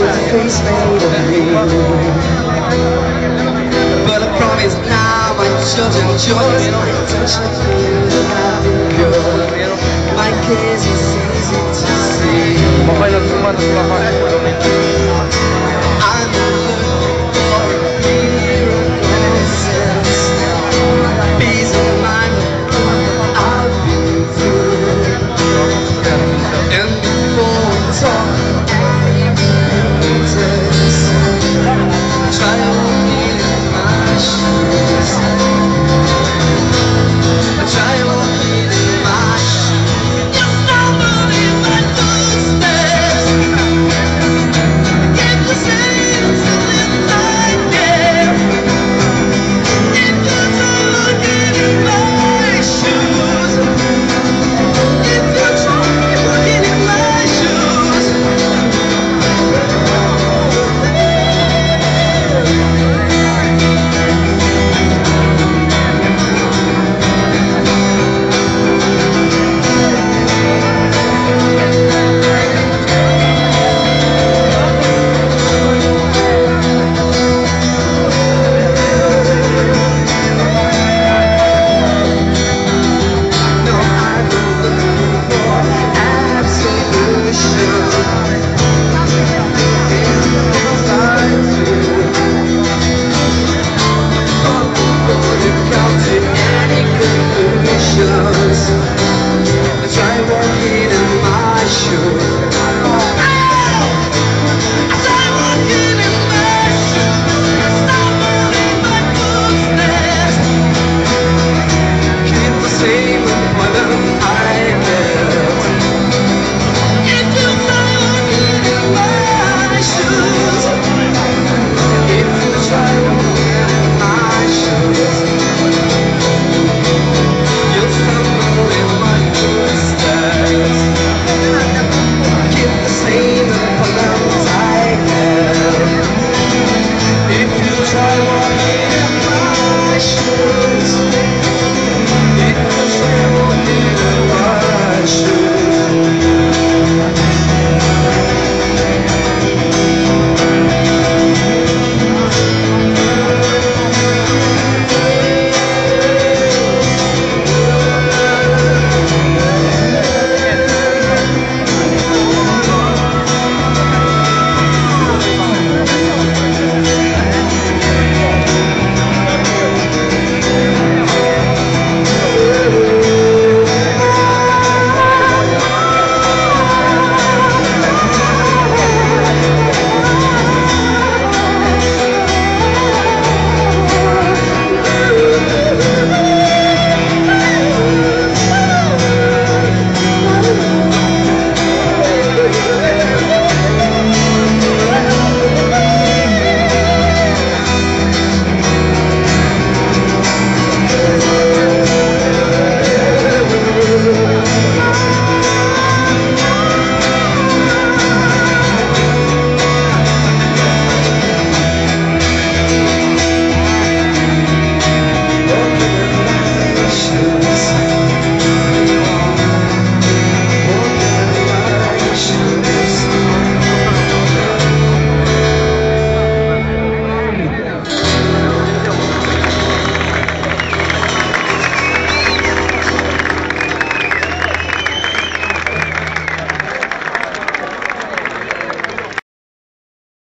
with face made of me But I promise now my children join Touch girl My case is easy to see.